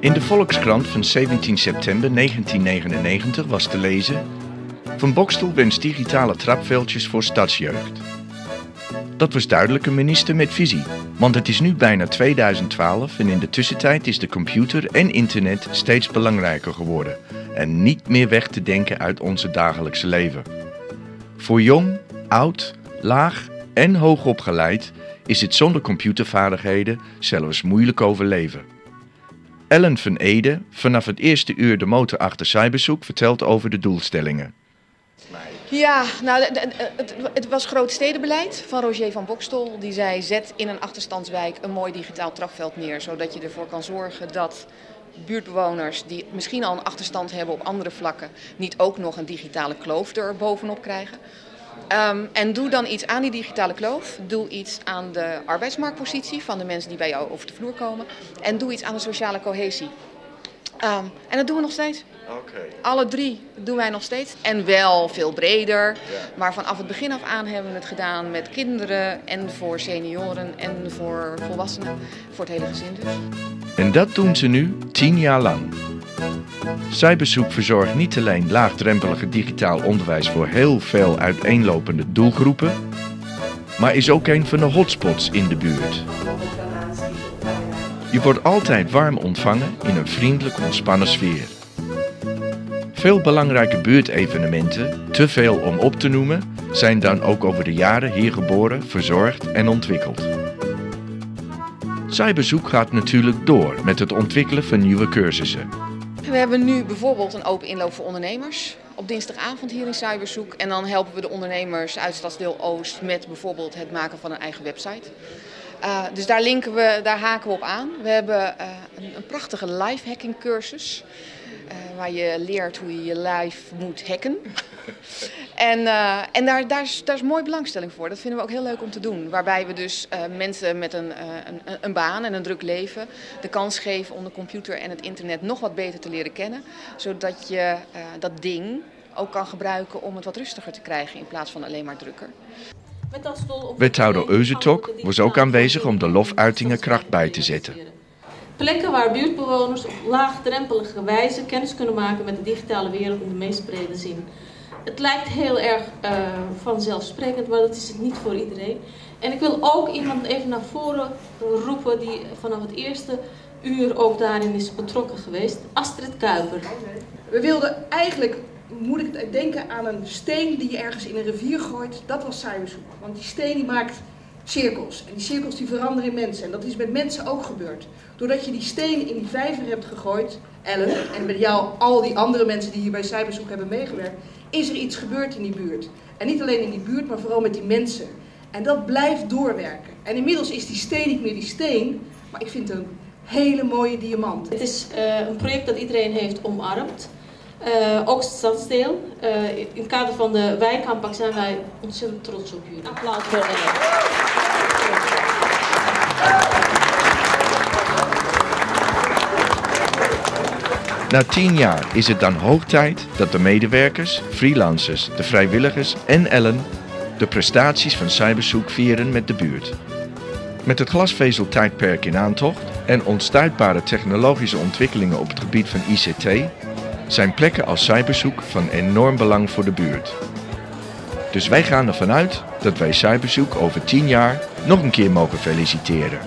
In de Volkskrant van 17 september 1999 was te lezen: Van Bokstel wenst digitale trapveldjes voor stadsjeugd. Dat was duidelijk een minister met visie, want het is nu bijna 2012 en in de tussentijd is de computer en internet steeds belangrijker geworden en niet meer weg te denken uit onze dagelijkse leven. Voor jong, oud, laag en hoogopgeleid is het zonder computervaardigheden zelfs moeilijk overleven. Ellen van Ede, vanaf het eerste uur de motor achter cyberzoek, vertelt over de doelstellingen. Ja, nou, het, het was groot stedenbeleid van Roger van Bokstol. Die zei, zet in een achterstandswijk een mooi digitaal trapveld neer. Zodat je ervoor kan zorgen dat buurtbewoners die misschien al een achterstand hebben op andere vlakken... niet ook nog een digitale kloof er bovenop krijgen. Ehm, en doe dan iets aan die digitale kloof. Doe iets aan de arbeidsmarktpositie van de mensen die bij jou over de vloer komen. En doe iets aan de sociale cohesie. Ehm, en dat doen we nog steeds. Alle drie doen wij nog steeds. En wel veel breder. Maar vanaf het begin af aan hebben we het gedaan met kinderen en voor senioren en voor volwassenen. Voor het hele gezin dus. En dat doen ze nu tien jaar lang. Cyberzoek verzorgt niet alleen laagdrempelige digitaal onderwijs voor heel veel uiteenlopende doelgroepen, maar is ook een van de hotspots in de buurt. Je wordt altijd warm ontvangen in een vriendelijk ontspannen sfeer. Veel belangrijke buurtevenementen, te veel om op te noemen, zijn dan ook over de jaren hier geboren, verzorgd en ontwikkeld. Cyberzoek gaat natuurlijk door met het ontwikkelen van nieuwe cursussen. We hebben nu bijvoorbeeld een open inloop voor ondernemers op dinsdagavond hier in Cyberzoek. En dan helpen we de ondernemers uit Stadsdeel Oost met bijvoorbeeld het maken van een eigen website. Uh, dus daar, linken we, daar haken we op aan. We hebben uh, een, een, prachtige live hacking cursus. Uh, waar je leert hoe je je live moet hacken. en en daar, daar, is, daar is mooi belangstelling voor. Dat vinden we ook heel leuk om te doen. Waarbij we dus mensen met een, een, een, baan en een druk leven de kans geven om de computer en het internet nog wat beter te leren kennen. Zodat je dat ding ook kan gebruiken om het wat rustiger te krijgen in plaats van alleen maar drukker. Wethouder Euzetok was ook aanwezig om de lofuitingen kracht bij te zetten. Plekken waar buurtbewoners op laagdrempelige wijze kennis kunnen maken met de digitale wereld in de meest brede zin. Het lijkt heel erg uh, vanzelfsprekend, maar dat is het niet voor iedereen. En ik wil ook iemand even naar voren roepen die vanaf het eerste uur ook daarin is betrokken geweest. Astrid Kuiper. We wilden eigenlijk moet ik denken aan een steen die je ergens in een rivier gooit. Dat was cyberzoek. Want die steen die maakt cirkels. En die cirkels die veranderen in mensen. En dat is met mensen ook gebeurd. Doordat je die steen in die vijver hebt gegooid, Ellen, en met jou al die andere mensen die hier bij cyberzoek hebben meegewerkt, is er iets gebeurd in die buurt. En niet alleen in die buurt, maar vooral met die mensen. En dat blijft doorwerken. En inmiddels is die steen niet meer die steen, maar ik vind het een hele mooie diamant. Het is uh, een project dat iedereen heeft omarmd. Uh, ook het stadsdeel. Uh, in het kader van de wijkaanpak zijn wij ontzettend trots op jullie. Applaus voor hen. Na tien jaar is het dan hoog tijd dat de medewerkers, freelancers, de vrijwilligers en Ellen de prestaties van Cyberzoek vieren met de buurt. Met het glasvezeltijdperk in aantocht en onstuitbare technologische ontwikkelingen op het gebied van ICT zijn plekken als cyberzoek van enorm belang voor de buurt. Dus wij gaan ervan uit dat wij cyberzoek over 10 jaar nog een keer mogen feliciteren.